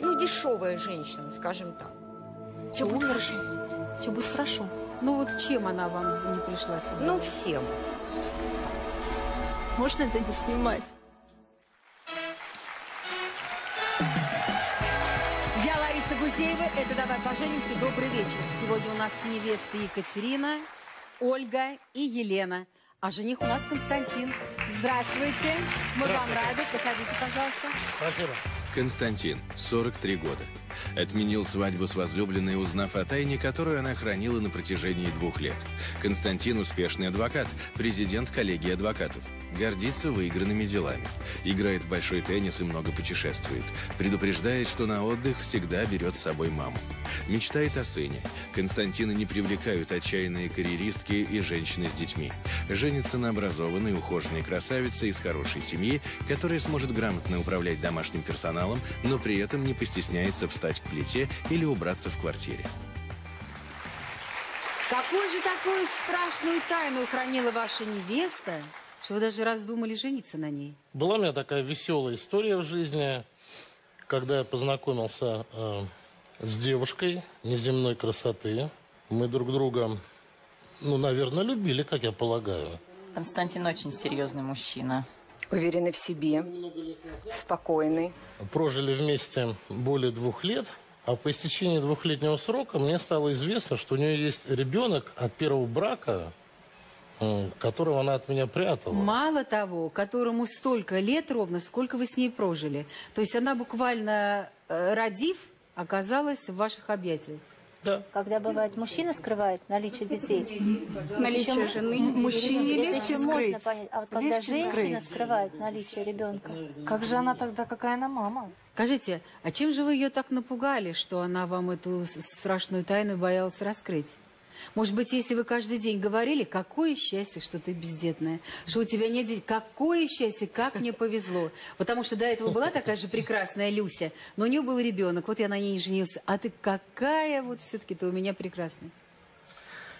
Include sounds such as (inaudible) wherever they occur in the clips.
Ну, дешевая женщина, скажем так. Все будет хорошо. Все будет хорошо. Ну вот чем она вам не пришлась? Ну, всем. Можно это не снимать? Я Лариса Гузеева. Это «Давай поженимся». Добрый вечер. Сегодня у нас невесты Екатерина, Ольга и Елена. А жених у нас Константин. Здравствуйте. Мы вам рады. Проходите, пожалуйста. Спасибо. Константин, 43 года. Отменил свадьбу с возлюбленной, узнав о тайне, которую она хранила на протяжении двух лет. Константин – успешный адвокат, президент коллегии адвокатов. Гордится выигранными делами. Играет в большой теннис и много путешествует. Предупреждает, что на отдых всегда берет с собой маму. Мечтает о сыне. Константина не привлекают отчаянные карьеристки и женщины с детьми. Женится на образованной, ухоженной красавице из хорошей семьи, которая сможет грамотно управлять домашним персоналом, но при этом не постесняется встать к плите или убраться в квартире. Какую же такую страшную тайну хранила ваша невеста, что вы даже раздумали жениться на ней? Была у меня такая веселая история в жизни, когда я познакомился э, с девушкой неземной красоты. Мы друг друга, ну, наверное, любили, как я полагаю. Константин очень серьезный мужчина. Уверенный в себе, спокойный. Прожили вместе более двух лет, а по истечении двухлетнего срока мне стало известно, что у нее есть ребенок от первого брака, которого она от меня прятала. Мало того, которому столько лет ровно, сколько вы с ней прожили. То есть она буквально, э, родив, оказалась в ваших объятиях. Да. Когда бывает мужчина скрывает наличие детей. Наличие жены. Мужчине легче это можно понять. А вот когда Легче женщина скрыть. скрывает наличие ребенка, Как же она тогда, какая она мама? Скажите, а чем же вы ее так напугали, что она вам эту страшную тайну боялась раскрыть? Может быть, если вы каждый день говорили, какое счастье, что ты бездетная, что у тебя нет детей, какое счастье, как мне повезло. Потому что до этого была такая же прекрасная Люся, но у нее был ребенок, вот я на ней не женился. А ты какая вот все-таки ты у меня прекрасная.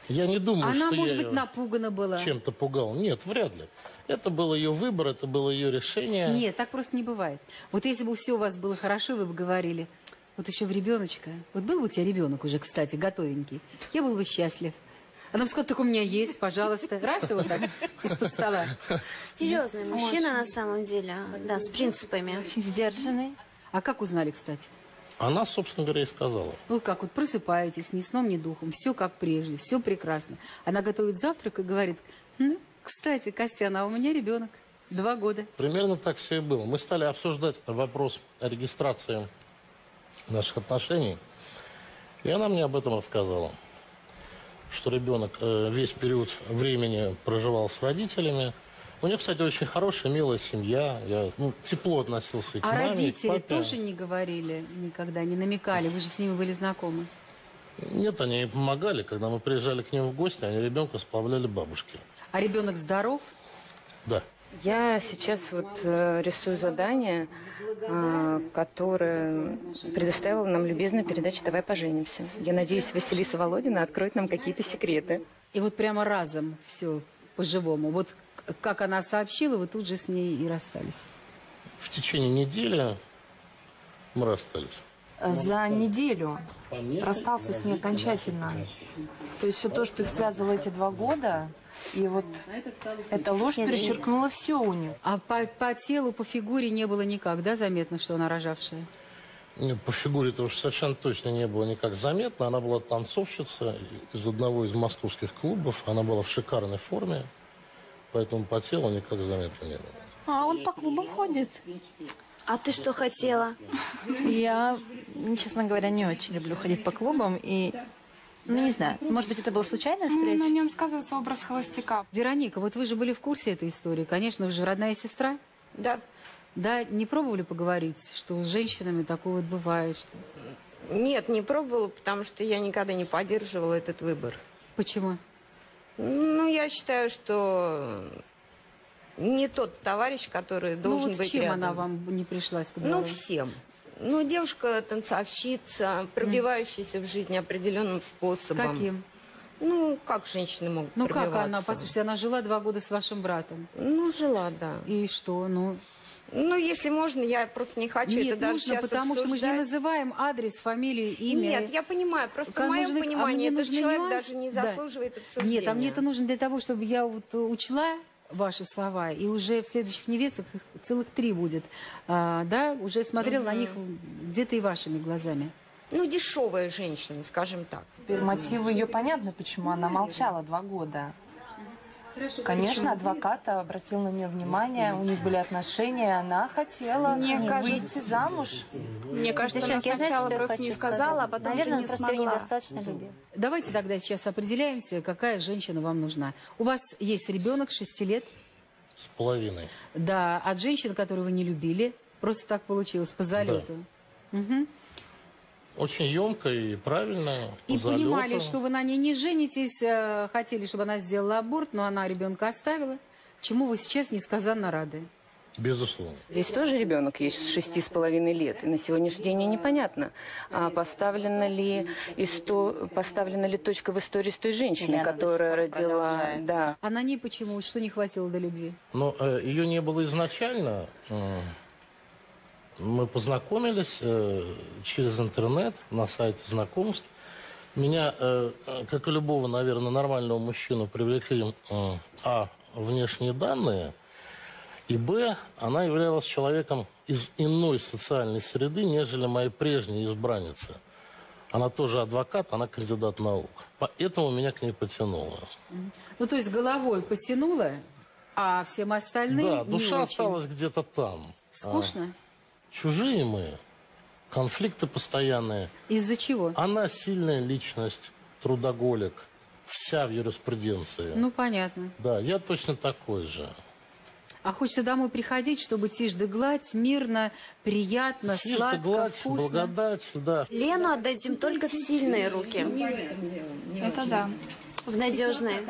Я не думаю, Она, что может я быть, напугана была. чем-то пугал. Нет, вряд ли. Это был ее выбор, это было ее решение. Нет, так просто не бывает. Вот если бы все у вас было хорошо, вы бы говорили, вот еще в ребеночка. Вот был бы у тебя ребенок уже, кстати, готовенький. Я был бы счастлив. Она бы сказала, так у меня есть, пожалуйста. Раз его так из-под стола. Серьезный мужчина на самом деле, да, с принципами. Очень сдержанный. А как узнали, кстати? Она, собственно говоря, и сказала. Ну как, вот просыпаетесь, ни сном, ни духом, все как прежде, все прекрасно. Она готовит завтрак и говорит, «Хм, кстати, Костян, а у меня ребенок, два года. Примерно так все и было. Мы стали обсуждать вопрос о регистрации наших отношений. И она мне об этом рассказала. Что ребенок э, весь период времени проживал с родителями. У нее, кстати, очень хорошая, милая семья. Я ну, тепло относился и к А маме, и к родители папе. тоже не говорили никогда, не намекали, вы же с ними были знакомы. Нет, они ей помогали. Когда мы приезжали к ним в гости, они ребенка сплавляли бабушки. А ребенок здоров? Да. Я сейчас вот э, рисую задание, э, которое предоставила нам любезная передача «Давай поженимся». Я надеюсь, Василиса Володина откроет нам какие-то секреты. И вот прямо разом все по-живому. Вот как она сообщила, вы тут же с ней и расстались. В течение недели мы расстались. За неделю расстался с ней окончательно. То есть все то, что их связывало эти два года, и вот эта ложь перечеркнула все у них. А по, по телу, по фигуре не было никак, да, заметно, что она рожавшая? Нет, по фигуре это уж совершенно точно не было никак заметно. Она была танцовщица из одного из московских клубов. Она была в шикарной форме, поэтому по телу никак заметно не было. А он по клубам ходит. А ты что хотела? Я, честно говоря, не очень люблю ходить по клубам и, ну не знаю, может быть это была случайная встреча? На нем сказывается образ холостяка. Вероника, вот вы же были в курсе этой истории. Конечно, вы же родная сестра. Да. Да, не пробовали поговорить, что с женщинами такое вот бывает? Что... Нет, не пробовала, потому что я никогда не поддерживала этот выбор. Почему? Ну, я считаю, что не тот товарищ, который ну должен вот быть чем рядом. она вам не пришлась? к Ну, голову? всем. Ну, девушка танцовщица, пробивающаяся в жизни определенным способом. Каким? Ну, как женщины могут Ну как она? Послушайте, она жила два года с вашим братом. Ну, жила, да. И что? Ну, Ну, если можно, я просто не хочу Нет, это даже нужно, сейчас потому что мы же не обсуждать. называем адрес, фамилию, имя. Нет, я понимаю, просто Как в моем а понимании мне этот человек нюансы? даже не Да. заслуживает обсуждения. Нет, а мне это нужно для того, чтобы я вот учла ваши слова, и уже в следующих невестах их целых три будет, а, да, уже смотрел на них где-то и вашими глазами. Ну, дешевая женщина, скажем так. Теперь мотивы ее понятны, почему она молчала два года. Конечно, адвокат обратил на нее внимание, у них были отношения, она хотела Мне не кажется- выйти замуж. Мне кажется, она Девчонки, знаете, сначала что я просто не сказала, а потом Наверное, уже не просто смогла. недостаточно. Давайте тогда сейчас определяемся, какая женщина вам нужна. У вас есть ребенок 6 лет, С половиной. да, от женщины, которую вы не любили, просто так получилось, по залету. Мгм. Очень емко и правильно. по И залету. понимали, что вы на ней не женитесь, э, хотели, чтобы она сделала аборт, но она ребенка оставила. Чему вы сейчас несказанно рады? Безусловно. Здесь тоже ребенок есть шести с половиной лет, и на сегодняшний день непонятно, а поставлена ли, исто... поставлена ли точка в истории с той женщиной, которая родила... Да. А на ней почему? Что не хватило до любви? Но э, ее не было изначально. Э, мы познакомились э, через интернет на сайте знакомств. Меня, э, как и любого, наверное, нормального мужчину, привлекли э, а внешние данные, и б она являлась человеком из иной социальной среды, нежели мои прежние избранницы. Она тоже адвокат, она кандидат наук. Поэтому меня к ней потянуло. Ну, то есть головой потянула, а всем остальным Да, душа осталась где-то там. Скучно? Чужие мы, конфликты постоянные. Из-за чего? Она сильная личность, трудоголик, вся в юриспруденции. Ну, понятно. Да, я точно такой же. А хочется домой приходить, чтобы тишь да гладь, мирно, приятно, Тишь да сладко, гладь, вкусно. благодать, да. Лену отдадим только в сильные руки, Это да. В надежные.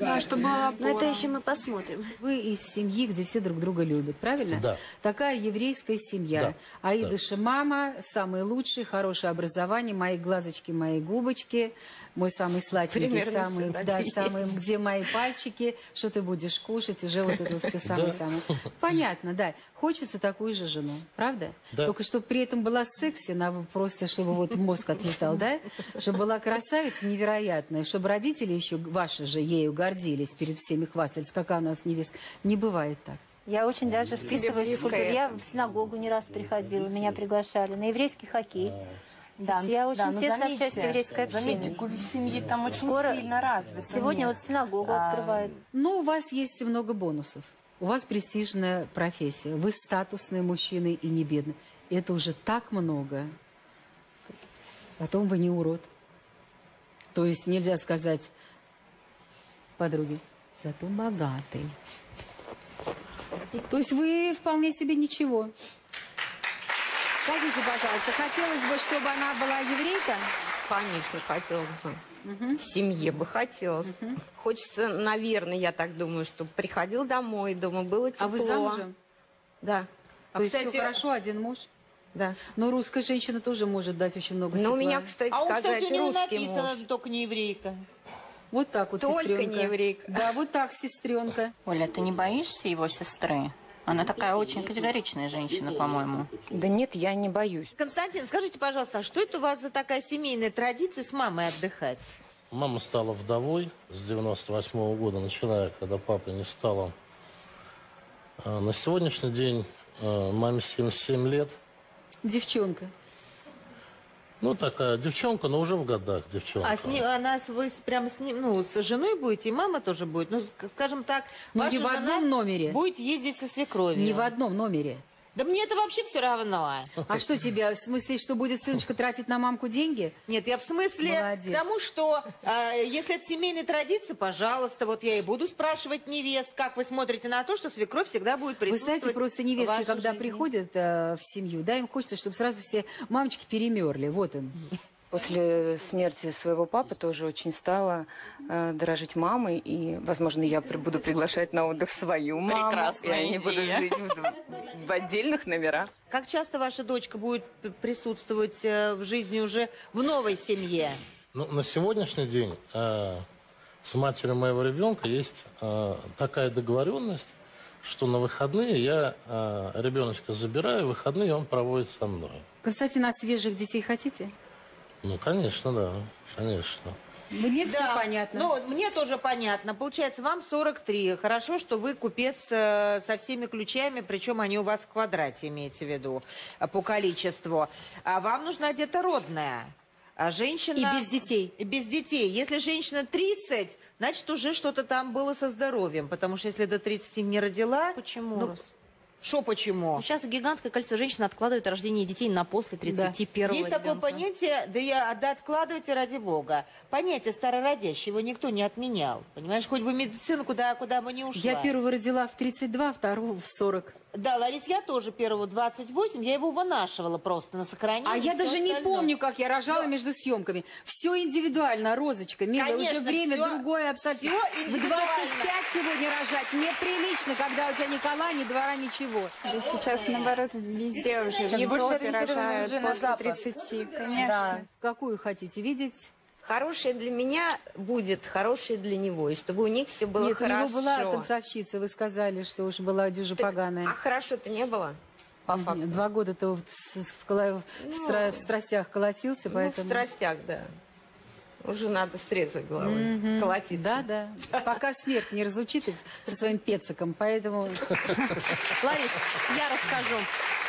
Да, чтобы Но это еще мы посмотрим. Вы из семьи, где все друг друга любят, правильно? Да. Такая еврейская семья. Да, Аида мама, самый лучший, хорошее образование, мои глазочки, мои губочки, мой самый сладенький, Примерно самый, да, самый, где мои пальчики, что ты будешь кушать, уже вот это все самое-самое. Понятно, да. Хочется такую же жену, правда? Да. Только чтобы при этом была секси, надо просто, чтобы вот мозг отлетал, да? Чтобы была красавица невероятная, чтобы родители еще ваши же ею гордились, перед всеми хвастались, какая у нас невестка. Не бывает так. Я очень даже вписываюсь в культуру. Я в синагогу не раз приходила, меня приглашали на еврейский хоккей. Да, я очень Да, ну тесно общаюсь с заметьте, еврейской заметьте, культ семьи там очень Скоро- сильно развит. Сегодня вот синагогу А, открывают. Ну, у вас есть много бонусов. У вас престижная профессия. Вы статусные мужчины и не бедные. Это уже так много. Потом вы не урод. То есть нельзя сказать подруге, зато богатый. То есть вы вполне себе ничего. Скажите, пожалуйста, хотелось бы, чтобы она была еврейка? Конечно, хотелось бы. В семье бы хотелось. Хочется, наверное, я так думаю, чтобы приходил домой, дома было тепло. А вы замужем? Да. То есть все хорошо, один муж? Да. Но русская женщина тоже может дать очень много тепла. Но у меня, кстати, А он, сказать, кстати, у него написано муж. только не еврейка. Вот так вот, Только сестренка. не еврейка. Да, вот так, сестренка. Оля, ты не боишься его сестры? Она такая очень категоричная женщина, по-моему. Да нет, я не боюсь. Константин, скажите, пожалуйста, а что это у вас за такая семейная традиция с мамой отдыхать? Мама стала вдовой с 98 года, начиная, когда папы не стало. А На сегодняшний день э, маме 77 лет. Девчонка. Ну, такая девчонка, но уже в годах девчонка. А с ним, она, с- вы с- прямо с ним, ну, с женой будете, и мама тоже будет. Ну, ск- скажем так, Ну, ваша не в жена одном номере. будет ездить со свекровью. Не в одном номере. Да мне это вообще все равно. А что тебе, в смысле, что будет сыночка тратить на мамку деньги? Нет, я в смысле Молодец. к тому, что э, если это семейная традиция, пожалуйста, вот я и буду спрашивать невест, как вы смотрите на то, что свекровь всегда будет Вы присутствовать знаете, просто вашей когда жизни. приходят э, в семью, да, им хочется, чтобы сразу все мамочки перемерли. Вот им. После смерти своего папы тоже очень стала э, дорожить мамой, и, возможно, я при- буду приглашать на отдых свою маму, Прекрасная и они будут идея. жить в, в отдельных номерах. Как часто ваша дочка будет присутствовать э, в жизни уже в новой семье? Ну, на сегодняшний день э, с матерью моего ребенка есть э, такая договоренность, что на выходные я э, ребеночка забираю, выходные он проводит со мной. Константин, а свежих детей хотите? Ну, конечно, да, конечно. Мне все понятно. Ну, мне тоже понятно. Получается, вам 43. Хорошо, что вы купец э, со всеми ключами, причем они у вас в квадрате, имеется в виду, э, по количеству. А вам нужна детородная. А женщина... И без детей. И без детей. Если женщина 30, значит, уже что-то там было со здоровьем. Потому что если до 30 не родила... Почему? Ну, Что почему? Сейчас гигантское количество женщин откладывает рождение детей на после 31 Есть такое понятие, да я да откладывайте ради бога. Понятие старородящего никто не отменял. Понимаешь, хоть бы медицина куда, куда бы не ушла. Я первого родила в 32, второго в 40. Да, Ларис, я тоже первого 28, я его вынашивала просто на сохранение. А я даже не остальное. помню, как я рожала между съемками. Все индивидуально, Розочка. Мила, Конечно, уже время всё- другое абсолютно. всё В индивидуально. 25 сегодня рожать неприлично, когда у тебя ни кола, ни двора, ничего. Да сейчас, наоборот, везде уже, в Европе рожают после Запад. 30, конечно. Какую хотите видеть? Хорошее для меня будет, хорошее для него. И чтобы у них все было Нет, хорошо. у него была танцовщица, вы сказали, что уж была дюжа поганая. А хорошо-то не было? По факту. Два года-то в, с- в кола- в стра- в страстях колотился, Ну, в поэтому... страстях, да. Уже надо с трезвой головой Мгм. колотиться. Да, да. Пока смерть не разлучит их со своим пециком, поэтому... (laughs) Ларис, я расскажу.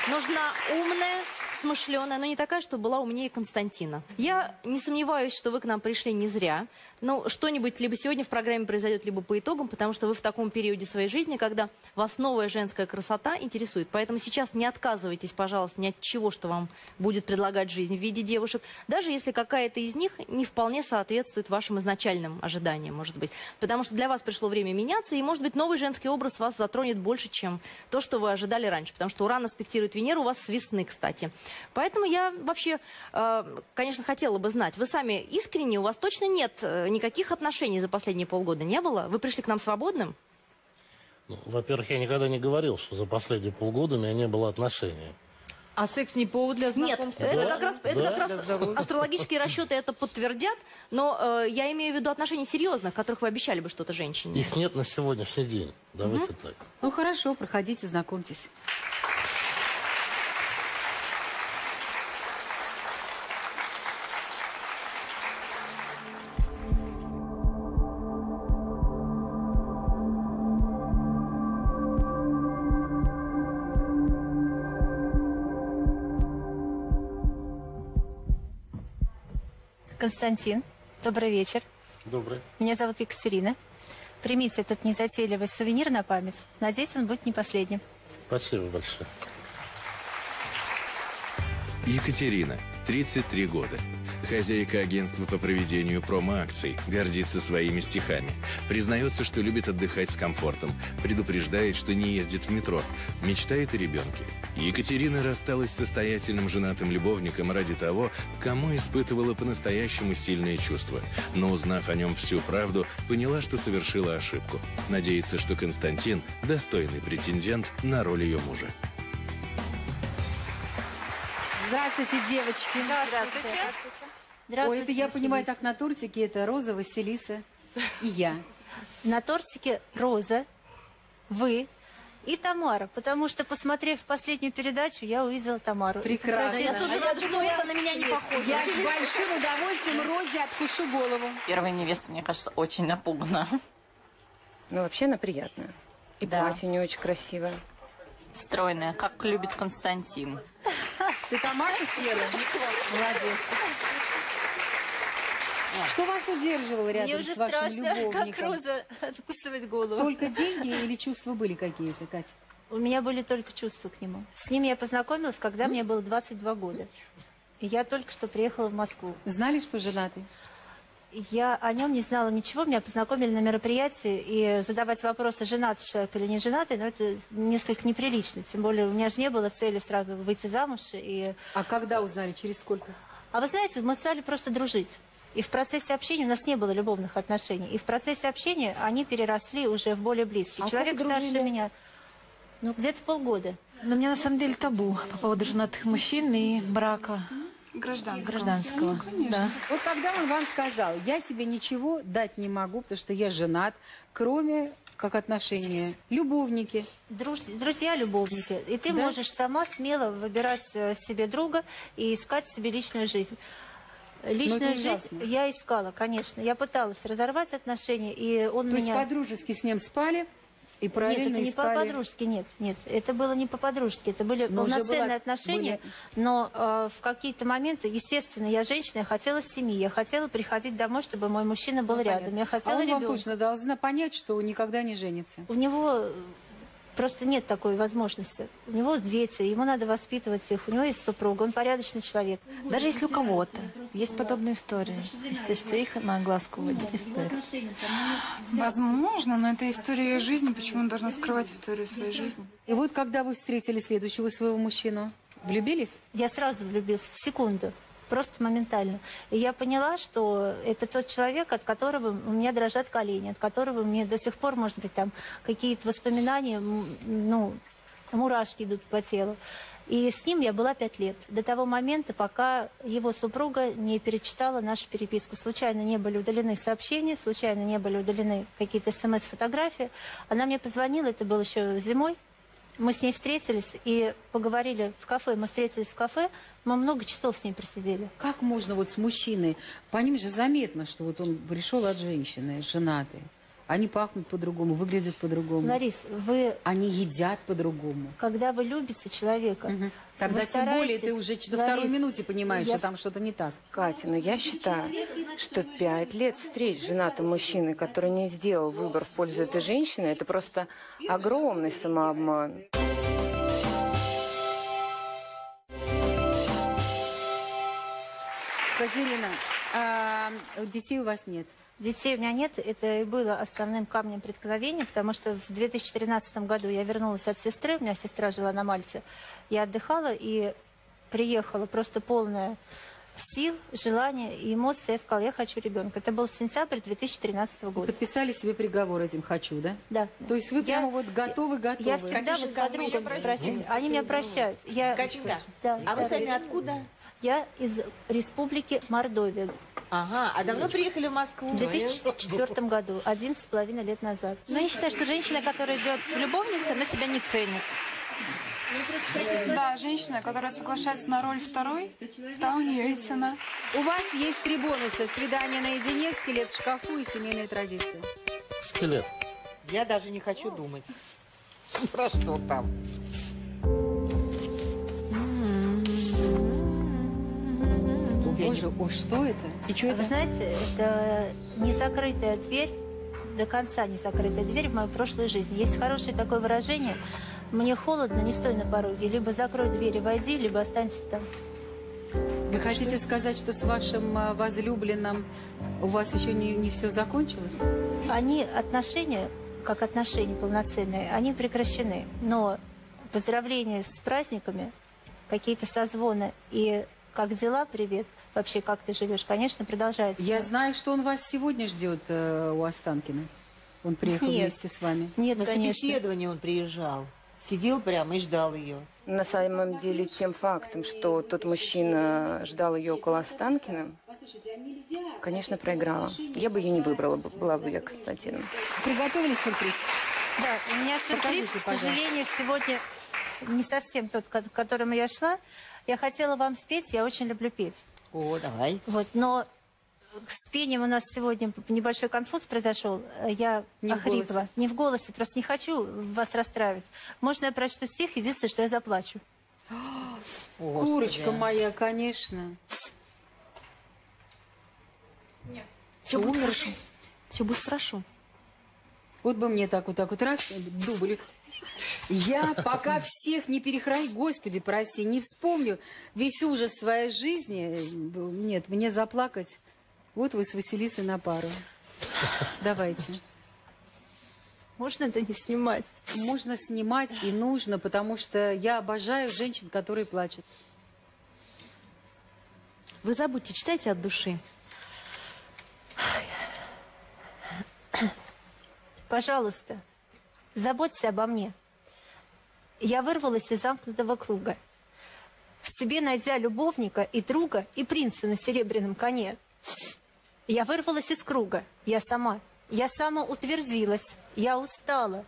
Нужна умная, смышленая, но не такая, что была умнее Константина. Я не сомневаюсь, что вы к нам пришли не зря. Но что-нибудь либо сегодня в программе произойдет, либо по итогам, потому что вы в таком периоде своей жизни, когда вас новая женская красота интересует. Поэтому сейчас не отказывайтесь, пожалуйста, ни от чего, что вам будет предлагать жизнь в виде девушек, даже если какая-то из них не вполне соответствует вашим изначальным ожиданиям, может быть. Потому что для вас пришло время меняться, и, может быть, новый женский образ вас затронет больше, чем то, что вы ожидали раньше. Потому что Уран аспектирует Венеру у вас с весны, кстати. Поэтому я вообще, э, конечно, хотела бы знать, вы сами искренне, у вас точно нет э, никаких отношений за последние полгода, не было? Вы пришли к нам свободным? Ну, во-первых, я никогда не говорил, что за последние полгода у меня не было отношений. А секс не повод для Нет, знакомства? это Да, как раз, это да. как раз астрологические расчеты это подтвердят, но э, я имею в виду отношений серьезных, которых вы обещали бы что-то женщине. Их нет на сегодняшний день. Давайте так. Ну хорошо, проходите, знакомьтесь. Константин, добрый вечер. Добрый. Меня зовут Екатерина. Примите этот незатейливый сувенир на память. Надеюсь, он будет не последним. Спасибо большое. Екатерина, 33 года. Хозяйка агентства по проведению промо-акций, гордится своими стихами. Признается, что любит отдыхать с комфортом. Предупреждает, что не ездит в метро. Мечтает о ребенке. Екатерина рассталась с состоятельным женатым любовником ради того, кому испытывала по-настоящему сильные чувства. Но узнав о нем всю правду, поняла, что совершила ошибку. Надеется, что Константин – достойный претендент на роль ее мужа. Здравствуйте, девочки. Здравствуйте. Ой, это я понимаю так на тортике, это Роза, Василиса и я. На тортике Роза, вы и Тамара, потому что, посмотрев последнюю передачу, я увидела Тамару. Прекрасно. Я тоже рада, что это на меня не похоже. Я с большим удовольствием Розе откушу голову. Первая невеста, мне кажется, очень напугана. Ну, вообще она приятная. И Да. платье не очень красивое. Стройная, как любит Константин. (laughs) Ты томаты съела? Молодец. Что вас удерживало рядом Мне уже с вашим страшно, как любовником? Роза откусывает голову. Только деньги или чувства были какие-то, Катя? У меня были только чувства к нему. С ним я познакомилась, когда мне было 22 года. И я только что приехала в Москву. Знали, что женатый? Я о нем не знала ничего. Меня познакомили на мероприятии. И задавать вопросы, женатый человек или не женатый, ну, это несколько неприлично. Тем более у меня же не было цели сразу выйти замуж. И... А когда узнали? Через сколько? А вы знаете, мы стали просто дружить. И в процессе общения у нас не было любовных отношений. И в процессе общения они переросли уже в более близкие. А Человек старше меня. Ну, где-то полгода. Но у меня на самом деле табу по поводу женатых мужчин и брака Гражданского. гражданского. Да. Вот когда он вам сказал, я тебе ничего дать не могу, потому что я женат, кроме как отношения? Любовники? Друж- Друзья-любовники. И ты Да? можешь сама смело выбирать э, себе друга и искать себе личную жизнь. Личную жизнь я искала, конечно. Я пыталась разорвать отношения, и он То меня... есть по-дружески с ним спали и параллельно нет, это не искали... по-подружески, нет, нет. Это было не по-подружски, это были Но полноценные была- отношения. Но э, в какие-то моменты, естественно, я женщина, я хотела семьи, я хотела приходить домой, чтобы мой мужчина был рядом. Я хотела а он вам ребенка. точно должна понять, что никогда не женится. У него просто нет такой возможности. У него дети, ему надо воспитывать их, у него есть супруга, он порядочный человек. Даже если у кого-то есть подобные истории, считаю, что их на огласку вводить не стоит. Возможно, но это история жизни. Почему она должна скрывать историю своей жизни? И вот когда вы встретили следующего своего мужчину, влюбились? Я сразу влюбилась в секунду, просто моментально. И я поняла, что это тот человек, от которого у меня дрожат колени, от которого мне до сих пор, может быть, там какие-то воспоминания, ну, мурашки идут по телу. И с ним я была пять лет, до того момента, пока его супруга не перечитала нашу переписку. Случайно не были удалены сообщения, случайно не были удалены какие-то смс-фотографии. Она мне позвонила, это было еще зимой, мы с ней встретились и поговорили в кафе. Мы встретились в кафе, мы много часов с ней просидели. Как можно вот с мужчиной? По ним же заметно, что вот он пришел от женщины, женатый. Они пахнут по-другому, выглядят по-другому. Ларис, вы, Они едят по-другому. когда вы любите человека, Тогда вы тем более стараетесь- ты уже на второй Ларис, минуте понимаешь, я что там что-то не так. Катя, но я считаю, что пять лет встреч с женатым мужчиной, который не сделал выбор в пользу этой женщины, это просто огромный самообман. Катерина, а детей у вас нет? Детей у меня нет, это и было основным камнем преткновения, потому что в 2013 году я вернулась от сестры, у меня сестра жила на Мальте. Я отдыхала и приехала просто полная сил, желания и эмоций. Я сказала, я хочу ребенка. Это был сентябрь 2013 года. Подписали себе приговор этим «хочу», да? Да. То есть вы прямо вот готовы-готовы? Я всегда вот подругам спросить. Они меня прощают. Я... Катенька, Да, а вы сами откуда? Я из республики Мордовия. Ага, а давно приехали в Москву? В 2004 году, 11 с половиной лет назад. Но я считаю, что женщина, которая идет в любовнице, она себя не ценит. Да, женщина, которая соглашается на роль второй, та у нее и цена. У вас есть три бонуса. Свидание наедине, скелет в шкафу и семейные традиции. Скелет. Я даже не хочу думать. Про что там? Боже, о, что это? И что Вы знаете, это не закрытая дверь, до конца не закрытая дверь в мою прошлую жизнь. Есть хорошее такое выражение «мне холодно, не стой на пороге». Либо закрой дверь и войди, либо останься там. Вы хотите сказать, что с вашим а, возлюбленным у вас еще не, не все закончилось? Они, отношения, как отношения полноценные, они прекращены. Но поздравления с праздниками, какие-то созвоны и как дела, привет, вообще как ты живешь, конечно, продолжается. Я знаю, что он вас сегодня ждет э, у Останкина. Он приехал Нет. вместе с вами. Нет, На конечно. собеседование он приезжал. Сидел прямо и ждал ее. На самом деле, тем фактом, что тот мужчина ждал ее около Останкина, конечно, проиграла. Я бы ее не выбрала, бы- была бы я Константином. Приготовили сюрприз? Да, у меня сюрприз, Покажите, к пожалуйста. сожалению, сегодня не совсем тот, к которому я шла. Я хотела вам спеть, я очень люблю петь. О, давай. Вот, но с пением у нас сегодня небольшой конфуз произошел. Я Не в охрипла. голосе. Не в голосе, просто не хочу вас расстраивать. Можно я прочту стих? Единственное, что я заплачу. (gasps) Курочка моя, конечно. Все будет хорошо. Все будет хорошо. Вот бы мне так вот так вот раз, дублик. Я пока всех не перехрай, Господи, прости, не вспомню весь ужас своей жизни. Нет, мне заплакать. Вот вы с Василисой на пару. Давайте. Можно это не снимать? Можно снимать и нужно, потому что я обожаю женщин, которые плачут. Вы забудьте, читайте от души. Пожалуйста, заботься обо мне. Я вырвалась из замкнутого круга. В себе найдя любовника и друга, и принца на серебряном коне. Я вырвалась из круга, я сама. Я самоутвердилась, я устала.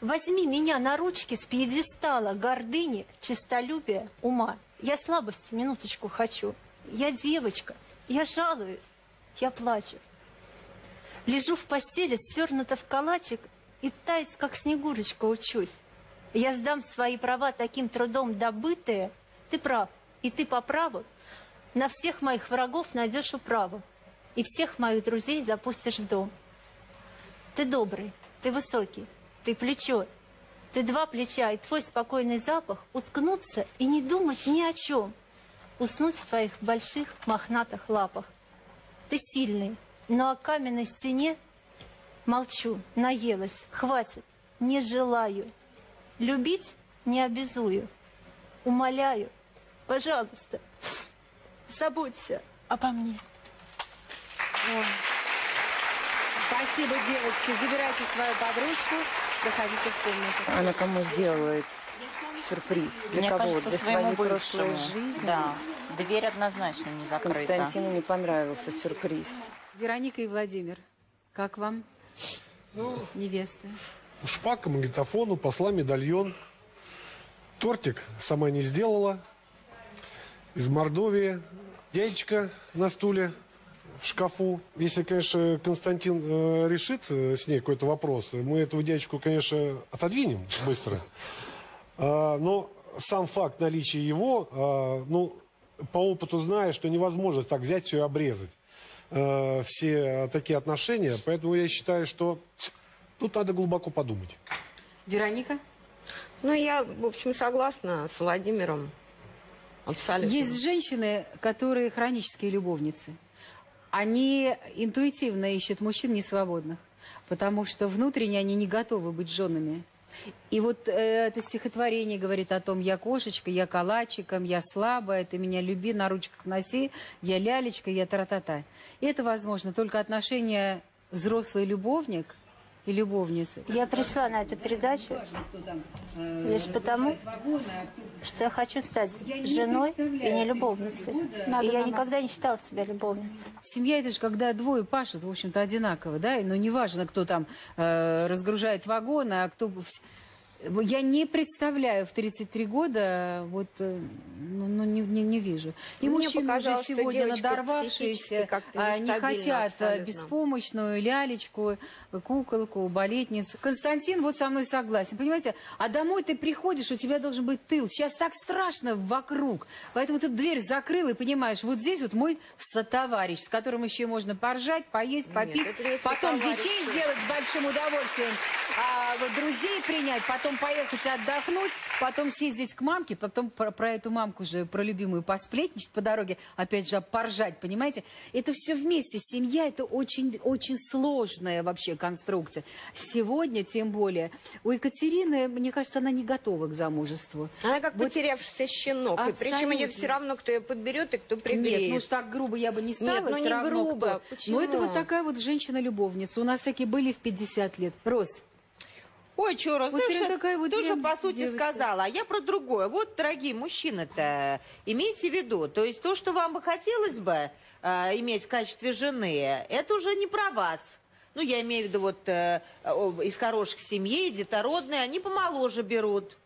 Возьми меня на ручки с пьедестала гордыни, честолюбия, ума. Я слабости, минуточку хочу. Я девочка, я жалуюсь, я плачу. Лежу в постели, свернута в калачик, и таять, как снегурочка, учусь. Я сдам свои права таким трудом добытые. Ты прав, и ты по праву на всех моих врагов найдешь управу, и всех моих друзей запустишь в дом. Ты добрый, ты высокий, ты плечо, ты два плеча, и твой спокойный запах уткнуться и не думать ни о чем, уснуть в твоих больших мохнатых лапах. Ты сильный, но о каменной стене молчу, наелась, хватит, не желаю. Любить не обязую, умоляю, пожалуйста, заботься обо мне. Спасибо, девочки. Забирайте свою подружку, заходите в комнату. Она кому сделает сюрприз? Для Мне кого? кажется, Для своей прошлой бывшему. жизни? Да. Дверь однозначно не закрыта. Константину не понравился сюрприз. Вероника и Владимир, как вам невеста? Шпак к магнитофону, посла медальон. Тортик сама не сделала. Из Мордовии. Яичко на стуле в шкафу. Если, конечно, Константин э, решит э, с ней какой-то вопрос, мы эту дядечку, конечно, отодвинем быстро. А, но сам факт наличия его, а, ну, по опыту знаю, что невозможно так взять все и обрезать. э, все такие отношения. Поэтому я считаю, что тут надо глубоко подумать. Вероника? Ну, я, в общем, согласна с Владимиром. Абсолютно. Есть женщины, которые хронические любовницы. Они интуитивно ищут мужчин несвободных, потому что внутренне они не готовы быть женами. И вот э, это стихотворение говорит о том, я кошечка, я калачиком, я слабая, ты меня люби, на ручках носи, я лялечка, я тра-та-та. И это возможно только отношения взрослый любовник и любовница. Я пришла на эту передачу лишь потому, что я хочу стать женой и не любовницей. И я никогда не считала себя любовницей. Семья это же когда двое пашут, в общем-то, одинаково, да, но неважно, кто там э, разгружает вагоны, а кто... Я не представляю в 33 года, вот, э, ну, ну, не, не, не вижу. И Мне мужчины уже сегодня надорвавшиеся, а, не хотят абсолютно. беспомощную лялечку, куколку, балетницу. Константин вот со мной согласен, понимаете? А домой ты приходишь, у тебя должен быть тыл. Сейчас так страшно вокруг, поэтому ты дверь закрыл и понимаешь, вот здесь вот мой сотоварищ, с которым еще можно поржать, поесть, попить, это не потом сотоварищ. детей сделать с большим удовольствием, а, вот друзей принять, потом поехать отдохнуть, потом съездить к мамке, потом про, про эту мамку же, про любимую посплетничать по дороге, опять же, поржать, понимаете? Это все вместе. Семья – это очень, очень сложная вообще конструкция. Сегодня, тем более, у Екатерины, мне кажется, она не готова к замужеству. Она как потерявшийся щенок. И причем Абсолютно. все равно, кто ее подберет и кто приберет. Нет, ну уж так грубо я бы не стала. Нет, ну не грубо. кто. Почему? Но это вот такая вот женщина-любовница. У нас такие были в 50 лет. Рос, Ой, что, Рос, Вот ты же такая вот тоже, прям по сути, девочка. сказала. А я про другое. Вот, дорогие мужчины-то, имейте в виду, то есть то, что вам бы хотелось бы э, иметь в качестве жены, это уже не про вас. Ну, я имею в виду вот э, из хороших семей, детородные, они помоложе берут.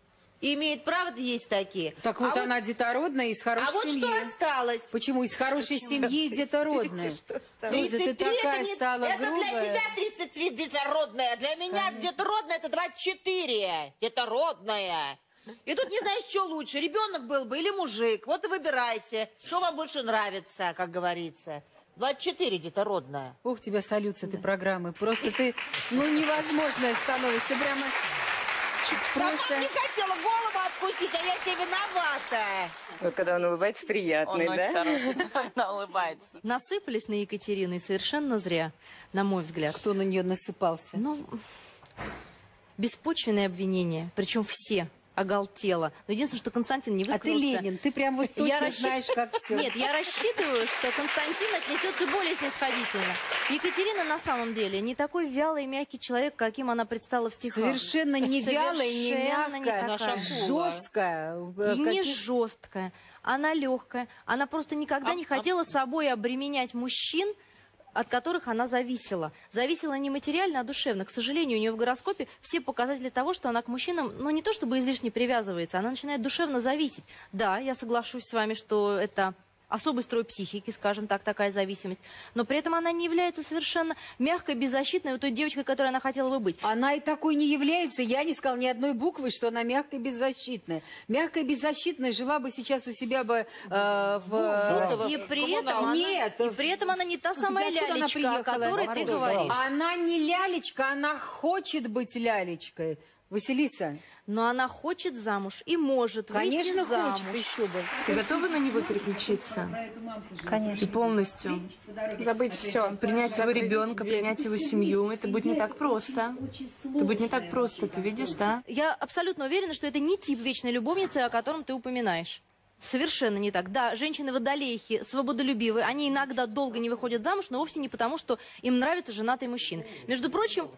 И имеют право есть такие. Так вот а она детородная из хорошей а вот семьи. что осталось? Почему из хорошей семьи детородная? Роза, ты 33 такая это, не- стала это для грубая. тебя 33 детородная, для меня детородная это 24 детородная. И тут не знаешь, что лучше, ребенок был бы или мужик. Вот и выбирайте, что вам больше нравится, как говорится. 24 детородная. Ух, тебя салют с этой программы. Просто ты, ну, невозможная становишься. Прямо Сама просто... не хотела голову откусить, а я тебе виновата. Вот когда он улыбается, приятный, Он да? очень хороший, (laughs) когда улыбается. Насыпались на Екатерину и совершенно зря, на мой взгляд. Кто на нее насыпался? Ну, беспочвенные обвинения, причем все оголтело. Но единственное, что Константин не А ты высказался. Ленин, ты прям вот (laughs) точно Я расщ- знаешь, как все. Нет, я рассчитываю, что Константин отнесется более снисходительно. Екатерина на самом деле не такой вялый и мягкий человек, каким она предстала в стихах. Совершенно не вялая, не мягкая, такая. жесткая. И не жесткая. Она легкая. Она просто никогда не хотела собой обременять мужчин от которых она зависела. Зависела не материально, а душевно. К сожалению, у нее в гороскопе все показатели того, что она к мужчинам, ну не то чтобы излишне привязывается, она начинает душевно зависеть. Да, я соглашусь с вами, что это особый строй психики, скажем так, такая зависимость. Но при этом она не является совершенно мягкой, беззащитной, вот той девочкой, которой она хотела бы быть. Она и такой не является. Я не сказала ни одной буквы, что она мягкая, беззащитная. Мягкая, беззащитная жила бы сейчас у себя бы э, в... И при этом она, Нет. и при этом она не та самая она лялечка, о которой ты говоришь. Она не лялечка, она хочет быть лялечкой. Василиса. Но она хочет замуж и может Конечно, выйти замуж. хочет еще бы. Ты готова на него переключиться? Конечно. И полностью? Забыть все. Принять его ребенка, принять его семью. Это будет не так просто. Это будет не так просто, ты видишь, да? Я абсолютно уверена, что это не тип вечной любовницы, о котором ты упоминаешь. Совершенно не так. Да, женщины водолейхи, свободолюбивые, они иногда долго не выходят замуж, но вовсе не потому, что им нравится женатый мужчина. Между прочим,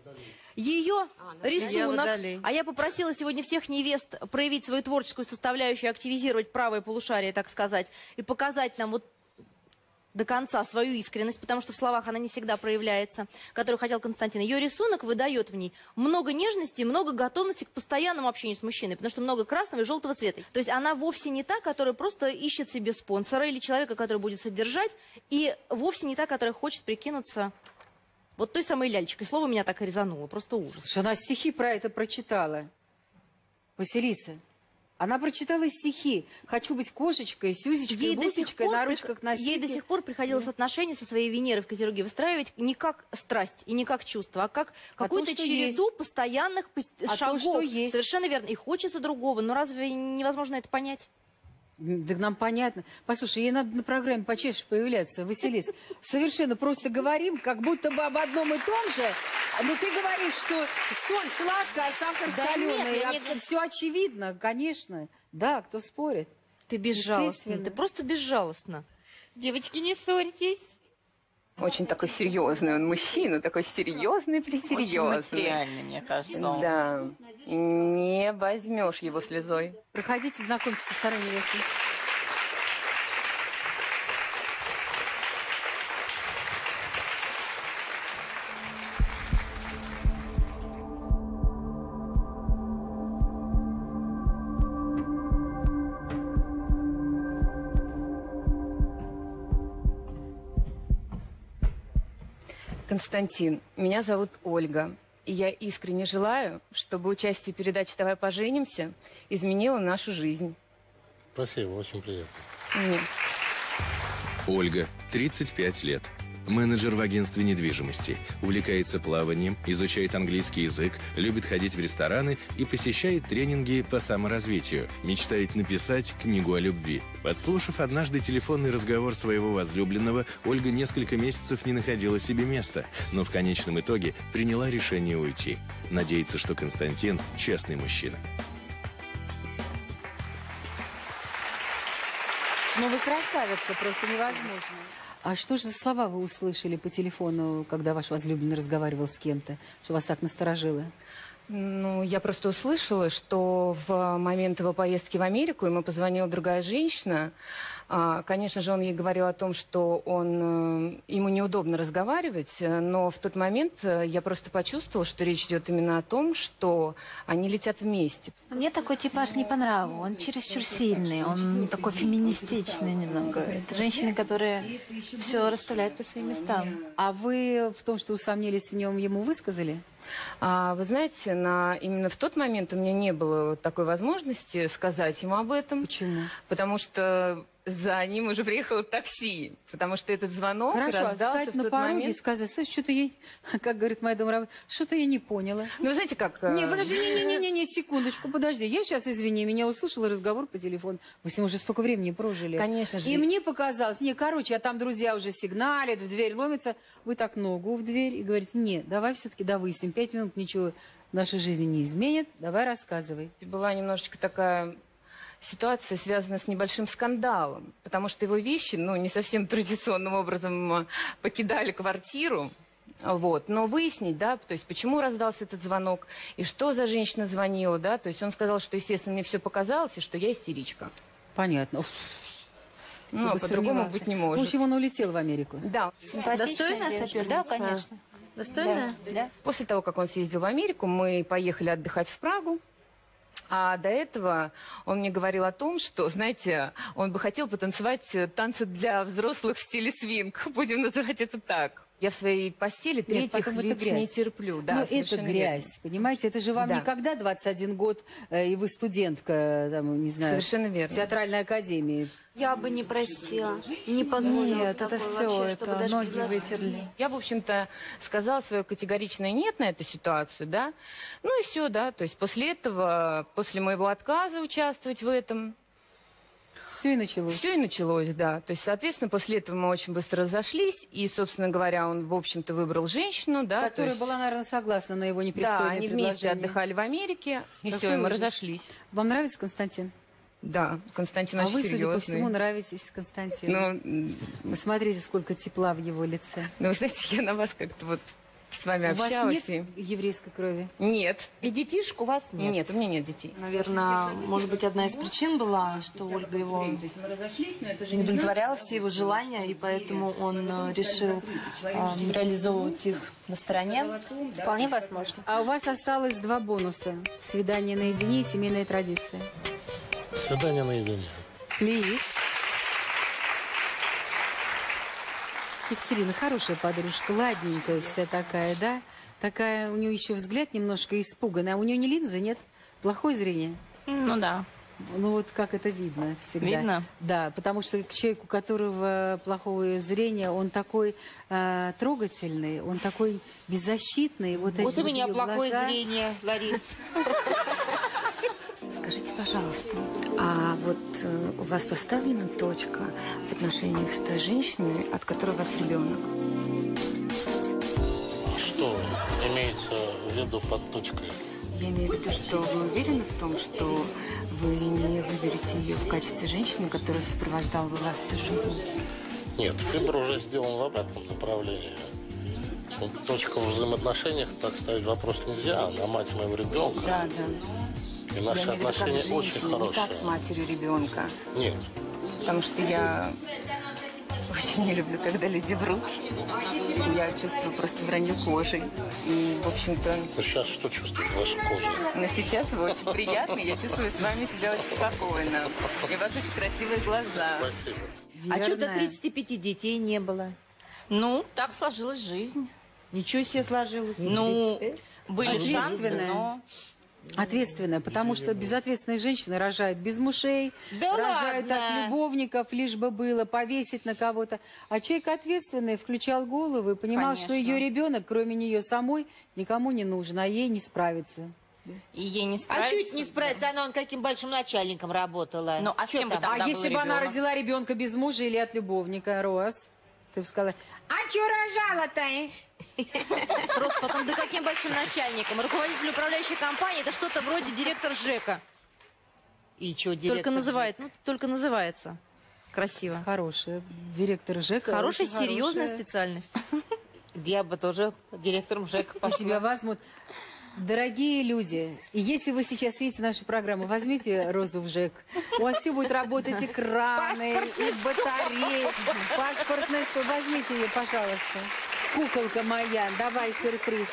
ее рисунок, а я попросила сегодня всех невест проявить свою творческую составляющую, активизировать правое полушарие, так сказать, и показать нам вот до конца свою искренность, потому что в словах она не всегда проявляется, которую хотел Константин. Ее рисунок выдает в ней много нежности, много готовности к постоянному общению с мужчиной, потому что много красного и желтого цвета. То есть она вовсе не та, которая просто ищет себе спонсора или человека, который будет содержать, и вовсе не та, которая хочет прикинуться вот той самой лялечкой. Слово меня так и резануло, просто ужас. Слушай, она стихи про это прочитала. Василиса. Она прочитала стихи. Хочу быть кошечкой, сюзечкой, Ей бусечкой, пор, на ручках носить. ей до сих пор приходилось отношения со своей Венерой в Козероге выстраивать не как страсть и не как чувство, а как А какую-то то, череду постоянных пос- А то, шагов. что есть. Совершенно верно. И хочется другого. Но разве невозможно это понять? Да нам понятно. Послушай, ей надо на программе почаще появляться, Василис. Совершенно просто говорим, как будто бы об одном и том же. Но ты говоришь, что соль сладкая, а сахар Да соленый. нет, я не- Все очевидно, конечно. Да, кто спорит? Ты безжалостна. Ты просто безжалостна. Девочки, не ссорьтесь. Очень такой серьезный он мужчина, такой серьезный, пресерьезный. Очень материальный, мне кажется. он. Да. Не возьмешь его слезой. Проходите, знакомьтесь со второй невестой. Константин, меня зовут Ольга. И я искренне желаю, чтобы участие в передаче «Давай поженимся» изменило нашу жизнь. Спасибо, очень приятно. Нет. Ольга, 35 лет. Менеджер в агентстве недвижимости. Увлекается плаванием, изучает английский язык, любит ходить в рестораны и посещает тренинги по саморазвитию. Мечтает написать книгу о любви. Подслушав однажды телефонный разговор своего возлюбленного, Ольга несколько месяцев не находила себе места, но в конечном итоге приняла решение уйти. Надеется, что Константин – честный мужчина. Ну вы красавица, просто невозможно. А что же за слова вы услышали по телефону, когда ваш возлюбленный разговаривал с кем-то, что вас так насторожило? Ну, я просто услышала, что в момент его поездки в Америку ему позвонила другая женщина. А, Конечно же, он ей говорил о том, что он, э, ему неудобно разговаривать, э, но в тот момент э, я просто почувствовала, что речь идет именно о том, что они летят вместе. Мне такой типаж не по нраву. Он чересчур сильный, он такой феминистичный немного. Это женщины, которые все расставляют по своим местам. А вы в том, что усомнились в нем, ему высказали? А, вы знаете, на, именно в тот момент у меня не было такой возможности сказать ему об этом. Почему? Потому что за ним уже приехало такси. Потому что этот звонок Хорошо, а раздался встать в на тот пороге и момент. сказать, слушай, что-то я, (laughs) как говорит моя домработница, что-то я не поняла. Ну, вы знаете, как... э, Не, подожди, не-не-не, секундочку, подожди. Я сейчас, извини, меня услышала разговор по телефону. Вы с ним уже столько времени прожили. Конечно же. И мне показалось, не, короче, а там друзья уже сигналят, в дверь ломятся. Вы так ногу в дверь и говорите, нет, давай все-таки довыясним. Пять минут ничего в нашей жизни не изменит. Давай рассказывай. Была немножечко такая ситуация, связанная с небольшим скандалом, потому что его вещи, ну, не совсем (laughs) традиционным образом э, покидали квартиру. Вот. Но выяснить, да, то есть почему раздался этот звонок, и что за женщина звонила, да, то есть он сказал, что, естественно, мне все показалось, и что я истеричка. Понятно. Ну, а по-другому быть не В может. общем, он улетел в Америку. Да. Достойная соперница? Да, конечно. Достойная? Да, да. После того, как он съездил в Америку, мы поехали отдыхать в Прагу. А до этого он мне говорил о том, что, знаете, он бы хотел потанцевать танцы для взрослых в стиле свинг. (laughs) Будем называть это так. Я в своей постели Нет, третьих потом это лиц грязь. не терплю. Да, Но это грязь, верно. понимаете? Это же вам Да. никогда 21 год, э, и вы студентка, там, не знаю, Совершенно верно. театральной академии. Я бы не простила, не позволила Нет, это все, вообще, это даже ноги вытерли. Я, в общем-то, сказала свое категоричное «нет» на эту ситуацию, да. Ну и все, да. То есть после этого, после моего отказа участвовать в этом, Все и началось. Все и началось, да. То есть, соответственно, после этого мы очень быстро разошлись, и, собственно говоря, он, в общем-то, выбрал женщину, да. то Которая есть- была, наверное, согласна на его Да, непристойное они вместе отдыхали в Америке, и Какой все, и мы ужас. разошлись. Вам нравится Константин? Да, Константин а очень вы, судя по всему, нравитесь Константину. Ну, смотрите, сколько тепла в его лице. ну, вы знаете, я на вас как-то вот с вами У вас общалась. нет еврейской крови? И... Нет. И детишек у вас нет? Нет, у меня нет детей. Наверное, может быть, одна из причин была, что Ольга его мы разошлись, но это же не удовлетворяла все его желания, и поэтому он э, решил э, реализовывать их на стороне. Вполне возможно. А у вас осталось два бонуса. Свидание наедине и семейная традиция. Свидание наедине. Плиз. Екатерина хорошая подружка, ладненькая вся такая, да? Такая, у нее еще взгляд немножко испуганный. А у нее не линзы, нет? Плохое зрение? Ну да. Ну вот как это видно всегда. Видно? Да, потому что к человеку, у которого плохое зрение, он такой э, трогательный, он такой беззащитный. Вот, Вот у меня плохое глаза. зрение, Ларис. Скажите, пожалуйста, а вот э, у вас поставлена точка в отношениях с той женщиной, от которой у вас ребенок? Что имеется в виду под точкой? Я имею в виду, что вы уверены в том, что вы не выберете ее в качестве женщины, которая сопровождала бы вас всю жизнь? Нет, выбор уже сделан в обратном направлении. Вот точка в взаимоотношениях, так ставить вопрос нельзя. Она мать моего ребенка. Да, да. И наши я как отношения женщина, очень не как хорошие. с матерью ребенка. Нет. Потому что я очень не люблю, когда люди врут. Я чувствую просто вранье кожей. И, в общем-то, Вы сейчас что чувствуете ваша кожа? но сейчас вы очень приятны. Я чувствую с вами себя очень спокойно. И у вас очень красивые глаза. Спасибо. А что до Верная. 35 детей не было? Ну, так сложилась жизнь. Ничего себе сложилось. Ну, 35. были шансы, Ответственная. но... Ответственная, потому что безответственные женщины рожают без мужей, Да рожают ладно? от любовников, лишь бы было, повесить на кого-то. А человек ответственный включал голову и понимал, что Конечно. ее ребенок, кроме нее самой, никому не нужен, а ей не справится. И ей не А справиться. чуть не справится, она он каким большим начальником работала. Ну, а с кем там? там? А если бы она ребенок. родила ребенка без мужа или от любовника, Рос? Ты бы сказала, а что рожала-то? э?» (laughs) Просто потом, да каким большим начальником? Руководитель управляющей компании, это что-то вроде директор ЖЭКа. И что, Только называется, ну, только называется. Красиво. Хорошая. Директор ЖЭКа. Хорошая, очень серьезная специальность. (laughs) Я бы тоже директором ЖЭКа И пошла. тебя возьмут. Дорогие люди, и если вы сейчас видите нашу программу, возьмите Розу в ЖЭК. У вас все будет работать экраны, и батареи, паспортная стол. Возьмите ее, пожалуйста. Куколка моя, давай сюрприз.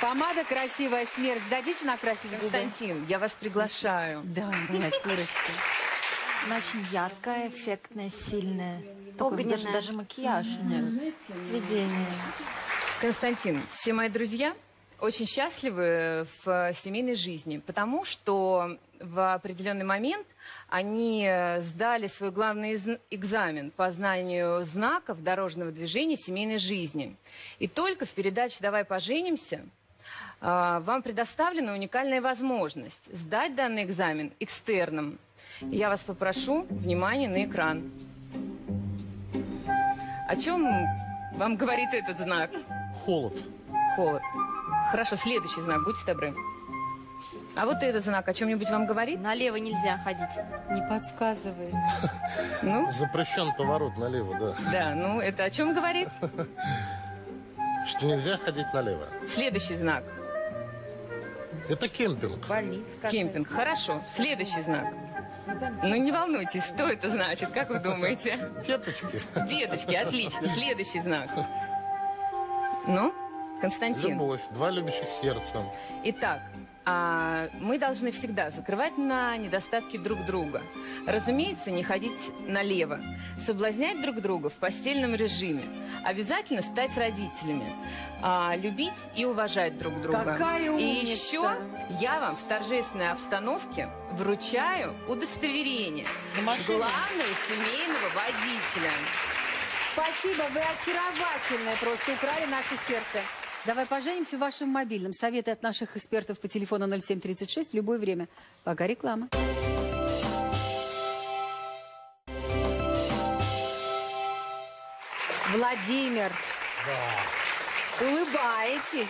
Помада «Красивая смерть». Дадите накрасить губы? Константин, я вас приглашаю. Да, давай, Курочка. Она очень яркая, эффектная, сильная. Огненная. даже, даже макияж у нее. Видение. Константин, все мои друзья очень счастливы в семейной жизни, потому что в определенный момент они сдали свой главный экзамен по знанию знаков дорожного движения семейной жизни. И только в передаче «Давай поженимся» а, вам предоставлена уникальная возможность сдать данный экзамен экстерном. Я вас попрошу внимание на экран. О чем вам говорит этот знак? Холод. Холод. Хорошо, следующий знак, будьте добры. А вот этот знак о чем-нибудь вам говорит? Налево нельзя ходить. Не подсказывай. (laughs) Ну, Запрещен поворот налево, да. да, ну это о чем говорит? (laughs) Что нельзя ходить налево. Следующий знак. Это кемпинг. Больница. Кемпинг. Хорошо. Следующий знак. Ну, не волнуйтесь, что это значит, как вы думаете? Деточки. Деточки, отлично. Следующий знак. Ну, Константин. Любовь. Два любящих сердца. Итак, а, мы должны всегда закрывать на недостатки друг друга. Разумеется, не ходить налево. Соблазнять друг друга в постельном режиме. Обязательно стать родителями. А, любить и уважать друг друга. Какая и умница! еще я вам в торжественной обстановке вручаю удостоверение главного семейного водителя. Спасибо, вы очаровательные, просто украли наше сердце. Давай поженимся в вашем мобильном. Советы от наших экспертов по телефону 0736 в любое время. Пока реклама. Владимир, улыбаетесь.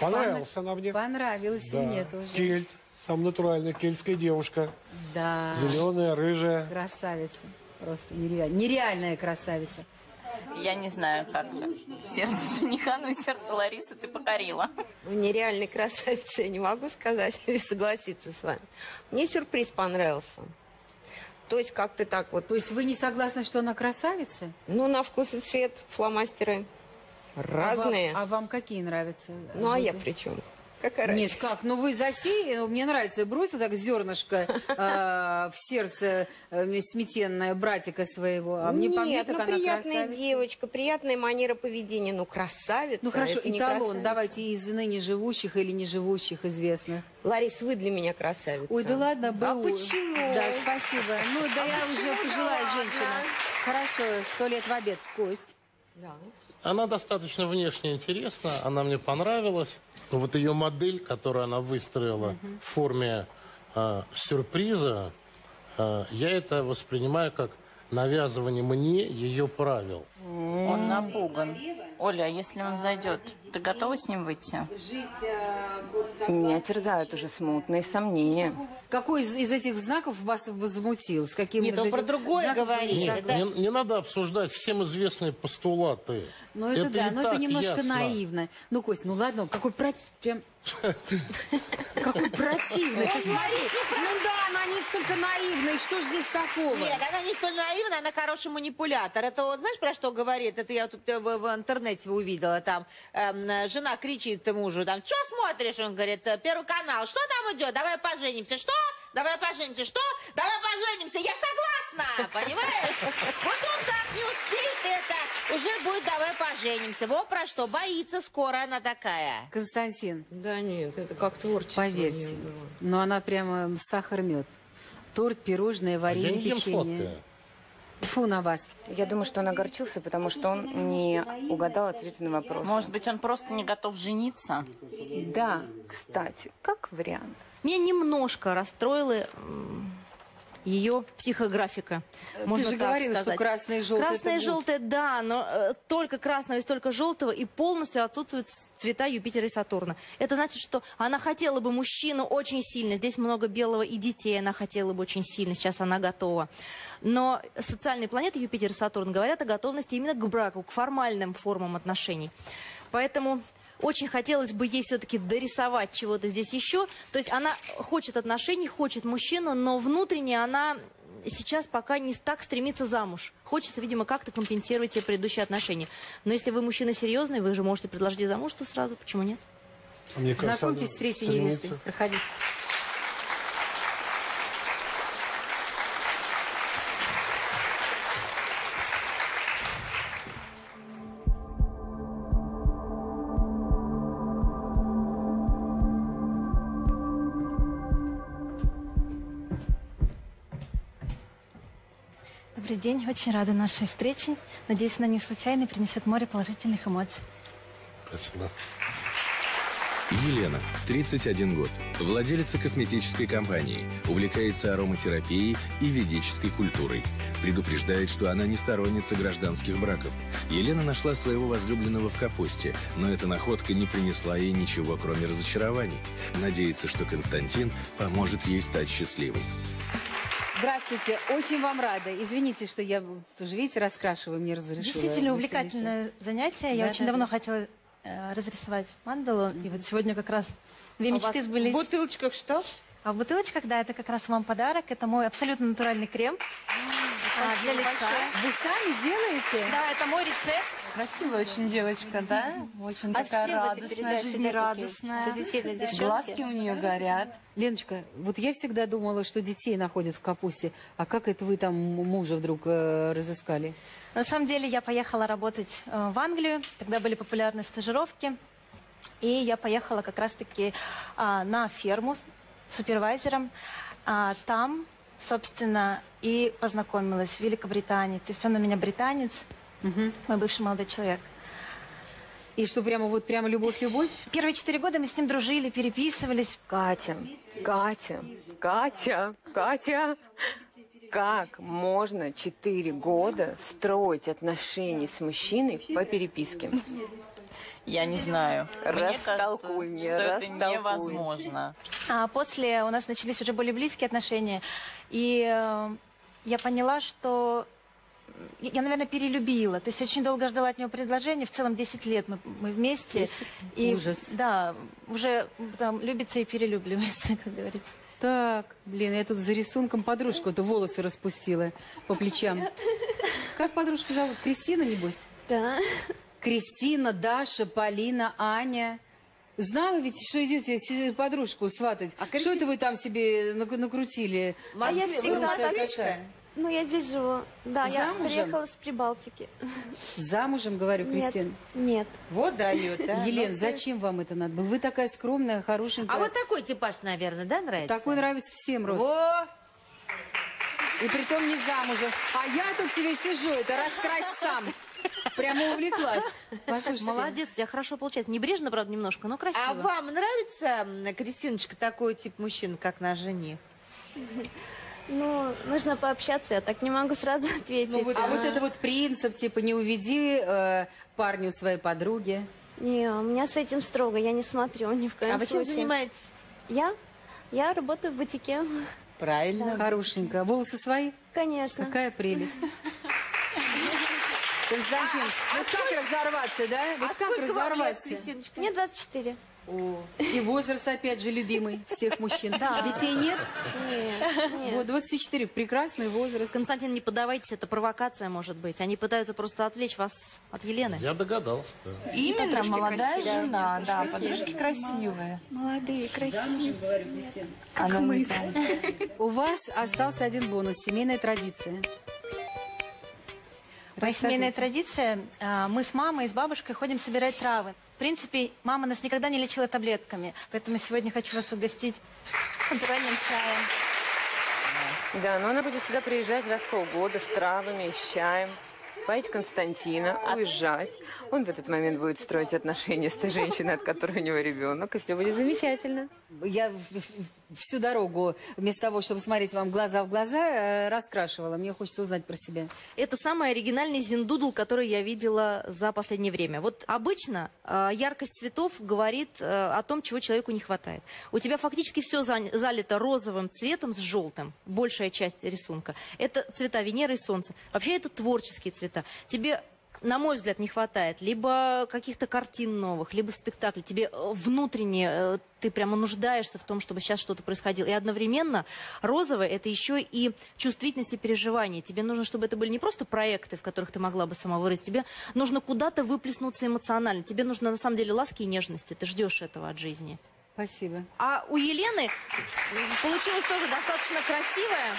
Понравился она мне. Понравилась Да. мне тоже. Кельт. Самая натуральная кельтская девушка. Да. Зеленая, рыжая. Красавица. Просто нереаль- нереальная красавица. Я не знаю, как сердце жениха, но сердце Ларисы ты покорила. Ну, нереальной красавица я не могу сказать и (laughs) согласиться с вами. Мне сюрприз понравился. То есть как-то так вот. То есть вы не согласны, что она красавица? Ну, на вкус и цвет фломастеры разные. А вам, а вам какие нравятся? Ну, а я при чем? Какая Нет, разница? как? Ну вы засеяли, мне нравится, бросил так зернышко э, (laughs) в сердце э, сметенное братика своего, а мне Нет, так ну приятная красавица. девочка, приятная манера поведения, ну красавица. Ну хорошо, это эталон, красавица. давайте из ныне живущих или не живущих известных. Ларис, вы для меня красавица. Ой, да ладно, А БУ. почему? Да, спасибо. Ну, да А я уже пожилая ладно? женщина. Хорошо, сто лет в обед. Кость. Да. Она достаточно внешне интересна, она мне понравилась. Но вот ее модель, которую она выстроила в форме а, сюрприза, а, я это воспринимаю как навязывание мне ее правил. Он напуган. Оля, а если он зайдет, ты готова с ним выйти? Меня терзают уже смутные сомнения. Какой из, из этих знаков вас возмутил? С каким Нет, из он про этих другое говорит. не Нет, согласны? не, не надо обсуждать всем известные постулаты. Ну это, да, и но это немножко ясно. наивно. Ну, Кость, ну ладно, какой против... Прям... Какой противный, посмотри. Ну да, она несколько наивная, что ж здесь такого? Нет, она не столь наивна, она хороший манипулятор. Это вот знаешь, про что говорит? Это я тут э, в, в интернете увидела. Там эм, э, жена кричит мужу, там, что смотришь? Он говорит, «Э, первый канал, что там идет? Давай поженимся. Что? Давай поженимся. Что? Давай поженимся. Я согласна, понимаешь? Вот он так не успеет это. Уже будет давай поженимся. Вот про что. Боится скоро она такая. Константин. Да нет, это как творчество. Поверьте. Но она прямо сахар мед. Торт, пирожное, Я варенье, печенье. Фу на вас. Я думаю, что он огорчился, потому что он не угадал ответы на вопрос. Может быть, он просто не готов жениться? Да, кстати, как вариант. Меня немножко расстроила ее психографика. Ты можно же так говорила, что сказать. красное и желтое Красное и желтое, да, но э, только красного и столько желтого, и полностью отсутствуют цвета Юпитера и Сатурна. Это значит, что она хотела бы мужчину очень сильно. Здесь много белого и детей она хотела бы очень сильно. Сейчас она готова. Но социальные планеты Юпитер и Сатурн говорят о готовности именно к браку, к формальным формам отношений. Поэтому очень хотелось бы ей все-таки дорисовать чего-то здесь еще. То есть она хочет отношений, хочет мужчину, но внутренне она сейчас пока не так стремится замуж. Хочется, видимо, как-то компенсировать те предыдущие отношения. Но если вы мужчина серьезный, вы же можете предложить ей замужество сразу. Почему нет? А Мне кажется, Знакомьтесь с третьей невестой. Проходите. День, очень рада нашей встрече. Надеюсь, она не случайно и принесет море положительных эмоций. Спасибо. Елена, 31 год, владелица косметической компании, увлекается ароматерапией и ведической культурой. Предупреждает, что она не сторонница гражданских браков. Елена нашла своего возлюбленного в капусте, но эта находка не принесла ей ничего, кроме разочарований. Надеется, что Константин поможет ей стать счастливой. Здравствуйте, очень вам рада. Извините, что я тоже, видите, раскрашиваю, мне разрешила. Действительно увлекательное занятие. Я Да, очень да, давно да. хотела э, разрисовать мандалу. И вот сегодня как раз две А мечты сбылись. В бутылочках что? А в бутылочках, да, это как раз вам подарок. Это мой абсолютно натуральный крем а, для лица. Вы сами делаете? Да, это мой рецепт. Красивая очень девочка, да? Очень А такая радостная, жизнерадостная. Глазки у нее горят. Леночка, вот я всегда думала, что детей находят в капусте. А как это вы там мужа вдруг э, разыскали? На самом деле я поехала работать э, в Англию, тогда были популярны стажировки, и я поехала как раз-таки а, на ферму с супервайзером. А, там, собственно, и познакомилась в Великобритании. То есть он у меня британец, мой бывший молодой человек. И что, прямо вот прямо любовь-любовь? Первые четыре года мы с ним дружили, переписывались. Катя, Катя, Катя, Катя. Как можно четыре года строить отношения с мужчиной по переписке? Я не знаю. Мне Растолкуй кажется, мне, что это растолкуй. невозможно. А после у нас начались уже более близкие отношения. И э, я поняла, что я, наверное, перелюбила. То есть очень долго ждала от него предложения. В целом 10 лет мы, мы вместе. 10? И, Ужас. Да, уже там любится и перелюбливается, (laughs) как говорится. Так, блин, я тут за рисунком подружку-то волосы распустила по плечам. Как подружку зовут? Кристина, небось? Да. Кристина, Даша, Полина, Аня. Знала ведь, что идете подружку сватать. Что это вы там себе нак- накрутили? А я всегда. Ну, я здесь живу. Да, я Замужем? приехала с Прибалтики. Замужем, говорю, Нет, Кристина? Нет. Вот дает, а. (laughs) Елена, Ну, зачем вам это надо? было? Вы такая скромная, хорошенькая. А вот такой типаж, наверное, да, нравится? Такой нравится всем, Рос. Во! И притом не замужем. А я тут себе сижу, это раскрась сам. Прямо увлеклась. Послушайте. Молодец, у тебя хорошо получается. Небрежно, правда, немножко, но красиво. А вам нравится, м, Кристиночка, такой тип мужчин, как наш жених? Ну, нужно пообщаться, я так не могу сразу (laughs) ответить. Ну, вот- а вот это вот принцип, типа, не уведи э, парню своей подруги. Не, у меня с этим строго, я не смотрю ни в коем А вы чем случае. занимаетесь? Я? Я работаю в бутике. Правильно. Хорошенько. Волосы свои? Конечно. Какая прелесть. (laughs) Константин, ну как разорваться, да? Вот А как сколько вам лет, разорваться? Мне 24. О, и возраст, опять же, любимый всех мужчин. Да. Детей нет? Нет, нет. Вот 24, прекрасный возраст. Константин, не поддавайтесь, это провокация может быть. Они пытаются просто отвлечь вас от Елены. Я догадался, да. Именно молодая красивые. жена, да, Подружки подружки красивые. Молодые, красивые. Как Она мы. не знает. У вас остался один бонус, семейная традиция. Моя семейная традиция, мы с мамой и с бабушкой ходим собирать травы. В принципе, мама нас никогда не лечила таблетками, поэтому сегодня хочу вас угостить натуральным чаем. Да, но она будет сюда приезжать раз в полгода с травами, с чаем, поить Константина, уезжать. Он в этот момент будет строить отношения с той женщиной, от которой у него ребенок, и все будет замечательно. Я всю дорогу, вместо того, чтобы смотреть вам глаза в глаза, э, раскрашивала. Мне хочется узнать про себя. Это самый оригинальный зиндудл, который я видела за последнее время. Вот обычно э, яркость цветов говорит э, о том, чего человеку не хватает. У тебя фактически все залито розовым цветом с желтым, большая часть рисунка. Это цвета Венеры и Солнца. Вообще это творческие цвета. Тебе на мой взгляд, не хватает либо каких-то картин новых, либо спектаклей. Тебе э, внутренне э, ты прямо нуждаешься в том, чтобы сейчас что-то происходило. И одновременно розовое это еще и чувствительность и переживание. Тебе нужно, чтобы это были не просто проекты, в которых ты могла бы сама выразить. Тебе нужно куда-то выплеснуться эмоционально. Тебе нужно на самом деле ласки и нежности. Ты ждешь этого от жизни. Спасибо. А у Елены м, получилась тоже достаточно красивая,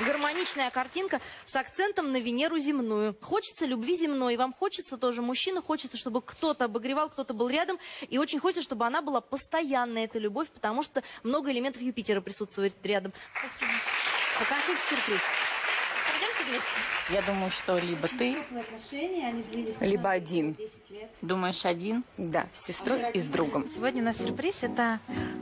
гармоничная картинка с акцентом на Венеру земную. Хочется любви земной, вам хочется тоже, мужчина хочется, чтобы кто-то обогревал, кто-то был рядом, и очень хочется, чтобы она была постоянная, эта любовь, потому что много элементов Юпитера присутствует рядом. Спасибо. Покажите сюрприз. Вместе. Я думаю, что либо ты, Либо один. думаешь один, Да, с сестрой и с другом. Сегодня у нас сюрприз. Это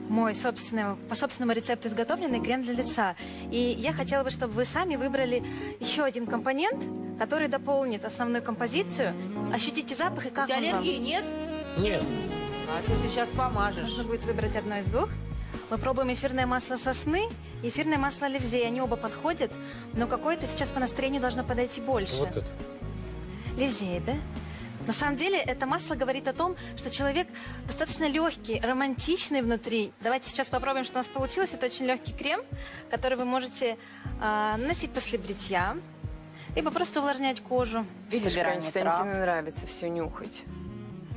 мой собственный, по собственному рецепту изготовленный крем для лица. И я хотела бы, чтобы вы сами выбрали еще один компонент, который дополнит основную композицию. Ощутите запах и как У тебя он вам? аллергии нет? Нет. А ты сейчас помажешь. Нужно будет выбрать одно из двух. Мы пробуем эфирное масло сосны и эфирное масло оливзей. Они оба подходят, но какое-то сейчас по настроению должно подойти больше. Вот это. Ливзей, да? На самом деле это масло говорит о том, что человек достаточно легкий, романтичный внутри. Давайте сейчас попробуем, что у нас получилось. Это очень легкий крем, который вы можете а, наносить после бритья, либо просто увлажнять кожу. Видишь, Собирание Константину трав. нравится все нюхать.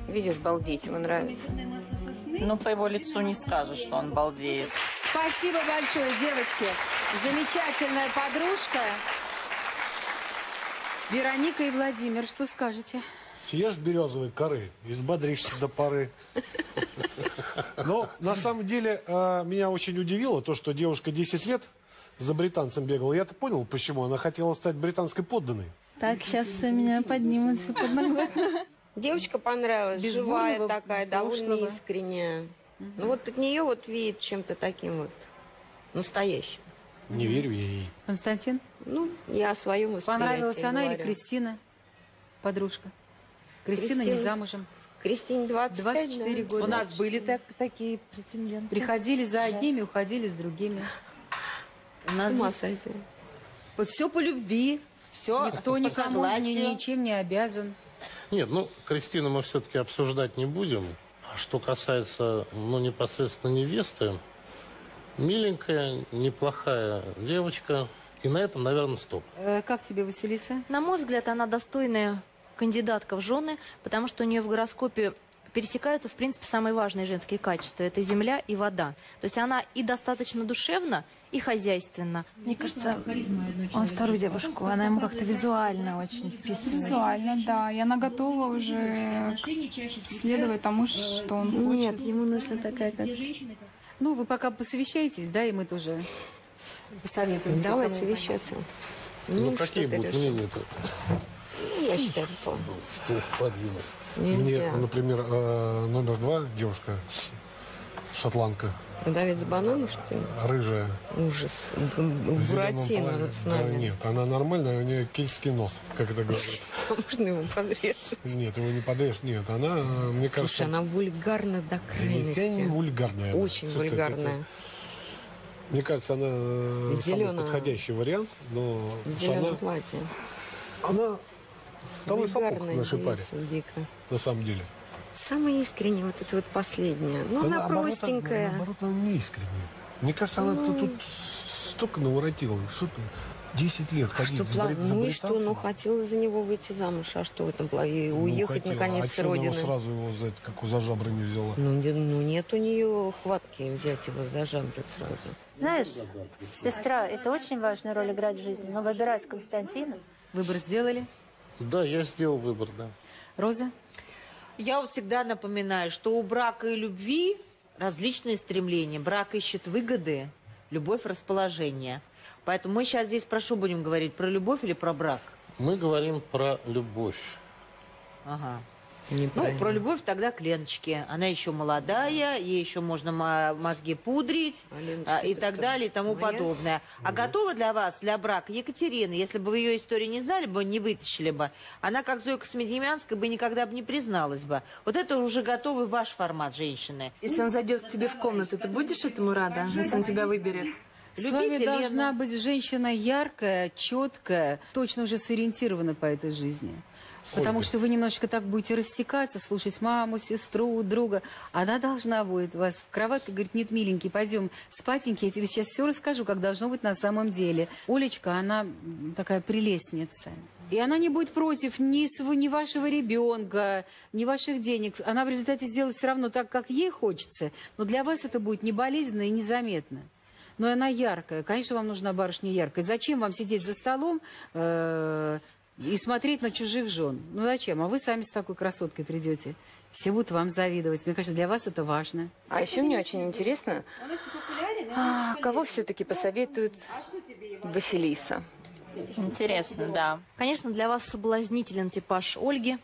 Видишь, балдеть ему нравится. Ну, по его лицу не скажешь, что он балдеет. Спасибо большое, девочки. Замечательная подружка. Вероника и Владимир, что скажете? Съешь березовой коры и взбодришься до поры. Но на самом деле э, меня очень удивило то, что девушка 10 лет за британцем бегала. Я-то понял, почему. Она хотела стать британской подданной. Так, сейчас меня поднимут все под ногой. Девочка понравилась, Без живая бурного такая, довольно прошлого. искренняя. Ну вот от нее вот веет чем-то таким вот настоящим. Не верю я ей. Константин? Ну, я о своем восприятии Понравилась она или говорю. Кристина? Подружка. Кристина не Кристина. замужем. Кристине 25, 24 да. года. У нас были так, такие претенденты. Приходили за одними, уходили с другими. У (laughs) нас С ума сойти. все по любви, все Никто никому ни- ничем не обязан. Нет, ну, Кристину мы все-таки обсуждать не будем. А Что касается, ну, непосредственно невесты, миленькая, неплохая девочка. И на этом, наверное, стоп. Э, как тебе, Василиса? На мой взгляд, она достойная кандидатка в жены, потому что у нее в гороскопе пересекаются, в принципе, самые важные женские качества. Это земля и вода. То есть она и достаточно душевна, и хозяйственна. Мне кажется, он вторую девушку, она ему как-то визуально очень вписывает. Визуально, да. И она готова уже следовать тому, что он хочет. ему нужна такая, как... Ну, вы пока посовещаетесь, да, и мы тоже посоветуемся. Давай совещаться. Ну, что какие будут мнения-то? Ну, я считаю, что Стул подвинут. Мне, например, э, номер два девушка, шотландка, Давид за банану, что ли? рыжая. Ужас. в Буратино Да, нет, она нормальная, у нее кельтский нос, как это говорят. (laughs) Можно его подрезать? Нет, его не подрежь, нет. Она, мне кажется, Слушай, она вульгарна до никакая не крайности. вульгарная. Очень ты, вульгарная. Мне кажется, она э, самый подходящий вариант, но В зеленом она, платье. она второй сапог Вульгарная нашей паре, дико. на самом деле. Самая искренняя, вот это вот последняя. Ну, Да она наоборот, простенькая. Наоборот, она не искренняя. Мне кажется, она Ну. тут столько наворотила. Что ты, 10 лет А ходить что, за Фла- брит- за ну и что, ну хотела за него выйти замуж, а что в этом плаве? Уехать, Ну, хотела. наконец, а с она его родины. сразу его за, это, как у за жабры не взяла? Ну, не- ну, нет у нее хватки взять его за жабры сразу. Знаешь, сестра, это очень важная роль играть в жизни, но выбирать Константина... Выбор сделали? Да, я сделал выбор, да. Роза? Я вот всегда напоминаю, что у брака и любви различные стремления. Брак ищет выгоды, любовь – расположение. Поэтому мы сейчас здесь про что будем говорить? Про любовь или про брак? Мы говорим про любовь. Ага. Ну, про любовь тогда к Леночке. Она еще молодая, ей еще можно мо- мозги пудрить а, и так далее и тому моя? подобное. А готова для вас, для брака Екатерина, если бы вы ее историю не знали бы, не вытащили бы, она, как Зойка Смедемянская, бы никогда бы не призналась бы. Вот это уже готовый ваш формат женщины. Если он зайдет к тебе в комнату, ты будешь этому рада, если он тебя выберет? С вами должна быть женщина яркая, четкая, точно уже сориентирована по этой жизни. Потому что вы немножечко так будете растекаться, слушать маму, сестру, друга. Она должна будет вас в кроватке, говорит, нет, миленький, пойдем спатенький, я тебе сейчас все расскажу, как должно быть на самом деле. Олечка, она такая прелестница. И она не будет против ни, св- ни вашего ребенка, ни ваших денег. Она в результате сделает все равно так, как ей хочется. Но для вас это будет не болезненно и незаметно. Но она яркая. Конечно, вам нужна барышня яркая. Зачем вам сидеть за столом э, и смотреть на чужих жен? Ну зачем? А вы сами с такой красоткой придете. Все будут вам завидовать. Мне кажется, для вас это важно. А еще мне очень интересно, а, кого все-таки посоветует Василиса? Интересно, да. Конечно, для вас соблазнителен типаж Ольги,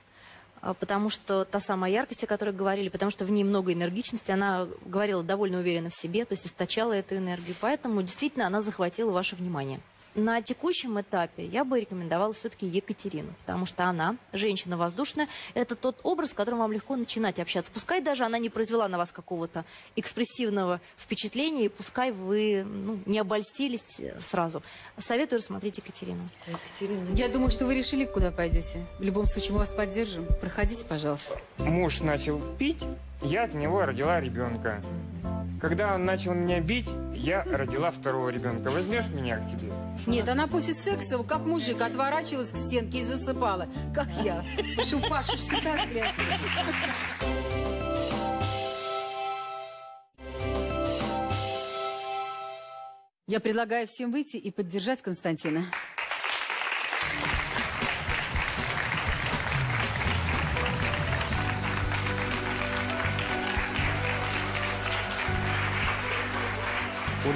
а, потому что та самая яркость, о которой говорили, потому что в ней много энергичности, она говорила довольно уверенно в себе, то есть источала эту энергию, поэтому действительно она захватила ваше внимание. На текущем этапе я бы рекомендовала все-таки Екатерину, потому что она, женщина воздушная, это тот образ, с которым вам легко начинать общаться. Пускай даже она не произвела на вас какого-то экспрессивного впечатления, и пускай вы ну, не обольстились сразу. Советую рассмотреть Екатерину. Я думаю, что вы решили, куда пойдете. В любом случае, мы вас поддержим. Проходите, пожалуйста. Муж начал пить, я от него родила ребенка. Когда он начал меня бить, я родила второго ребенка. Возьмешь меня к тебе? Нет, она после секса, как мужик, отворачивалась к стенке и засыпала. Как я. Шупашишься так, блядь. Я предлагаю всем выйти и поддержать Константина.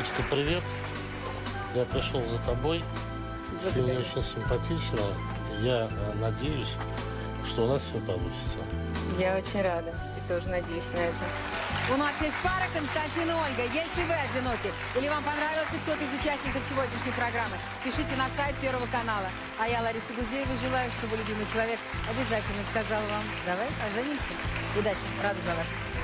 Олечка, привет. Я пришел за тобой. Ты мне очень симпатична. Я э, надеюсь, что у нас все получится. Я очень рада и тоже надеюсь на это. У нас есть пара Константин и Ольга. Если вы одиноки или вам понравился кто-то из участников сегодняшней программы, пишите на сайт Первого канала. А я, Лариса Гузеева, желаю, чтобы любимый человек обязательно сказал вам «Давай поженимся». Удачи, рада за вас.